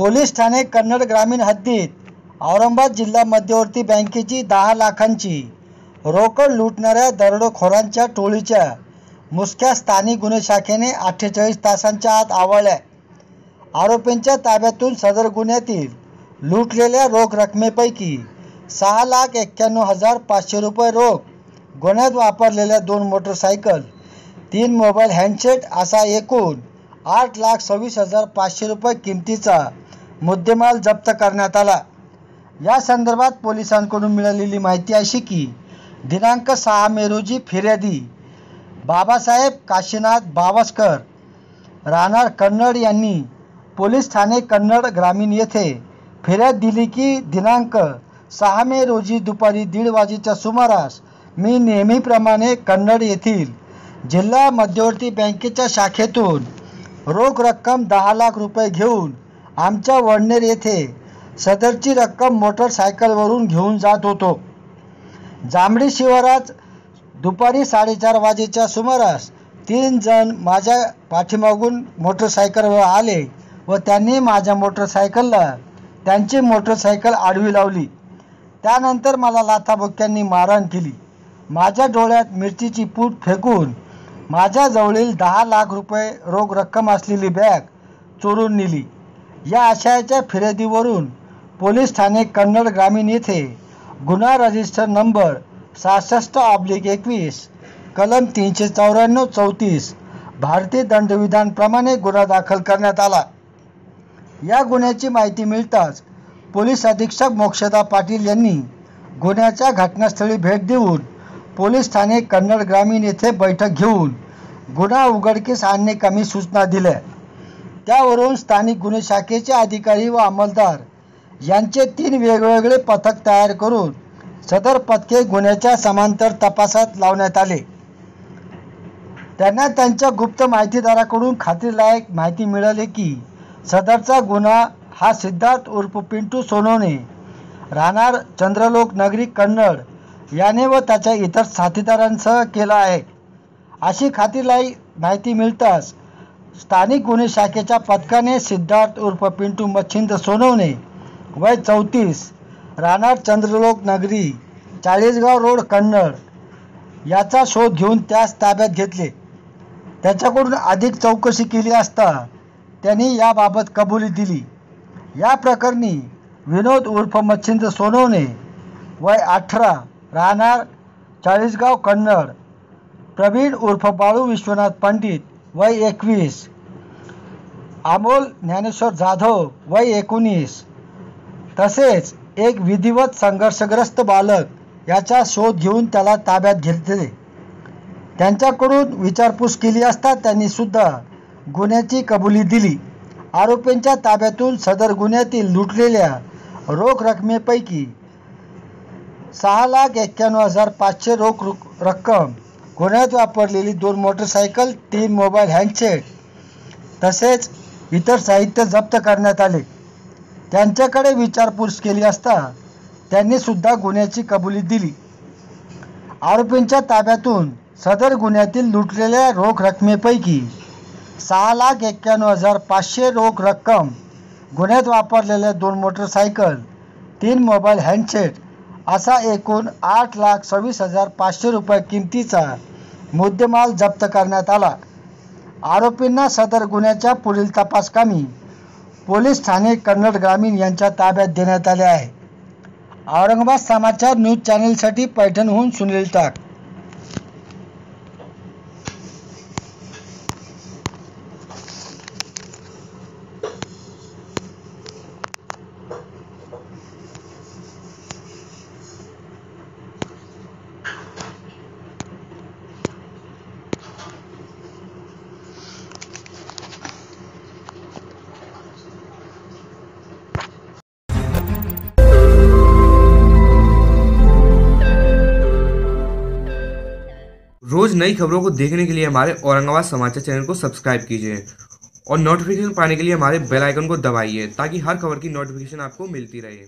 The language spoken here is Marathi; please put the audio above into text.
पोलीस ठाणे कन्नड ग्रामीण हद्दीत औरंगाबाद जिल्हा मध्यवर्ती बँकेची दहा लाखांची रोकड लुटणाऱ्या दरोडेखोरांच्या टोळीच्या मुसक्या स्थानिक गुन्हे शाखेने अठ्ठेचाळीस तासांच्या आत आवळल्या. आरोपींच्या ताब्यातून सदर गुन्ह्यातील लुटलेल्या रोख रकमेपैकी सहा लाख एक्क्याण्णव हजार पाचशे रुपये रोख गुन्ह्यात वापरलेल्या दोन मोटरसायकल तीन मोबाईल हँडसेट असा एकूण आठ लाख सव्वीस हजार पाचशे रुपये किमतीचा मुद्देमाल जप्त करण्यात आला. या संदर्भात पोलिसांकडून मिळालेली माहिती अशी की दिनांक सहा मे रोजी फिर्यादी बाबासाहेब काशीनाथ बावस्कर राहणार कन्नड यांनी पोलीस ठाणे कन्नड ग्रामीण येथे फिर्याद दिली की दिनांक सहा मे रोजी दुपारी दीड वाजेच्या सुमारास मी नेहमीप्रमाणे कन्नड येथील जिल्हा मध्यवर्ती बँकेच्या शाखेतून रोख रक्कम दहा लाख रुपये घेऊन आमच्या वडनेर येथे सदरची रक्कम मोटरसायकलवरून घेऊन जात होतो. जांभडी शिवारात दुपारी साडेचार वाजेच्या सुमारास तीन जण माझ्या पाठीमागून मोटरसायकलवर आले व त्यांनी माझ्या मोटरसायकलला त्यांची मोटरसायकल आडवी लावली. त्यानंतर मला लाथाबुक्क्यांनी मारहाण केली. माझ्या डोळ्यात मिरचीची पूट फेकून माझ्याजवळील दहा लाख रुपये रोख रक्कम असलेली बॅग चोरून नेली. या आशयाच्या फिर्यादीवरून पोलीस ठाणे कन्नड ग्रामीण येथे गुन्हा रजिस्टर नंबर सहासष्ट ऑब्लिक एकवीस कलम तीनशे चौऱ्याण्णव चौतीस भारतीय दंडविधानप्रमाणे गुन्हा दाखल करण्यात आला. या गुन्ह्याची माहिती मिळताच पोलीस अधीक्षक मोक्षदा पाटील यांनी गुन्ह्याच्या घटनास्थळी भेट देऊन पोलीस ठाणे कन्नड ग्रामीण येथे बैठक घेऊन गुन्हा उघडकीस आणणे कमी सूचना दिल्या. त्यावरून स्थानिक गुन्हे शाखेचे अधिकारी व अंमलदार यांचे तीन वेगवेगळे पथक तयार करून सदर पथके गुन्ह्याच्या समांतर तपासात लावण्यात आले. त्यांना त्यांच्या गुप्त माहितीदाराकडून खात्रीलायक माहिती मिळाली की सदरचा गुन्हा हा सिद्धार्थ उर्फ पिंटू सोनवणे राहणार चंद्रलोक नगरी कन्नड याने व त्याच्या इतर साथीदारांसह केला आहे. अशी खात्रीलायक माहिती मिळताच स्थानिक गुन्हे शाखेच्या पथकाने सिद्धार्थ उर्फ पिंटू मच्छिंद सोनवणे वय चौतीस राहणार चंद्रलोक नगरी चाळीसगाव रोड कन्नड याचा शोध घेऊन त्यास ताब्यात घेतले. त्याच्याकडून अधिक चौकशी केली असता त्यांनी याबाबत कबुली दिली. या प्रकरणी विनोद उर्फ मच्छिंद सोनवणे वय अठरा राहणार चाळीसगाव कन्नड प्रवीण उर्फ बाळू विश्वनाथ पंडित वय एकवीस. अमोल ज्ञानेश्वर जाधव वय एकोणीस. तसेच एक विधिवत संघर्षग्रस्त बालक याचा शोध घेऊन त्याला ताब्यात घेतले. त्यांच्याकडून विचारपूस केली असता त्यांनी सुद्धा गुन्ह्याची कबुली दिली. आरोपींच्या ताब्यातून सदर गुन्ह्यातील लुटलेल्या रोख रकमेपैकी सहा लाख एक्क्याण्णव हजार पाचशे रोख रुक रक्कम गुन्ह्यात वापरलेली दोन मोटरसायकल तीन मोबाईल हँडसेट तसेच इतर साहित्य जप्त करण्यात आले. त्यांच्याकडे विचारपूस केली असता त्यांनी सुद्धा गुन्ह्याची कबुली दिली. आरोपींच्या ताब्यातून सदर गुन्ह्यातील लुटलेल्या रोख रकमेपैकी सहा लाख एक्क्याण्णव हजार पाचशे रोख रक्कम गुन्ह्यात वापरलेल्या दोन मोटरसायकल तीन मोबाईल हँडसेट असा एकूण आठ लाख सव्वीस हजार पाचशे रुपये किमतीचा मुद्देमाल जप्त करण्यात आला. आरोपींना सदर गुन्ह्याच्या पुढील तपासकामी पोलीस ठाणे कन्नड ग्रामीण यांच्या ताब्यात देण्यात आले आहे. औरंगाबाद समाचार न्यूज चॅनलसाठी पैठणहून सुनील टाक. रोज नई खबरों को देखने के लिए हमारे औरंगाबाद समाचार चैनल को सब्सक्राइब कीजिए और नोटिफिकेशन पाने के लिए हमारे बेल आइकन को दबाइए ताकि हर खबर की नोटिफिकेशन आपको मिलती रहे।